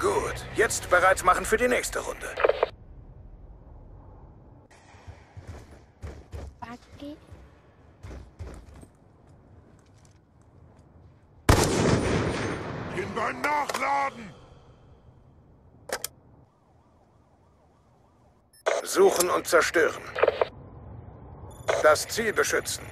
Gut, jetzt bereit machen für die nächste Runde. Buggy. Hin beim Nachladen! Suchen und zerstören. Das Ziel beschützen.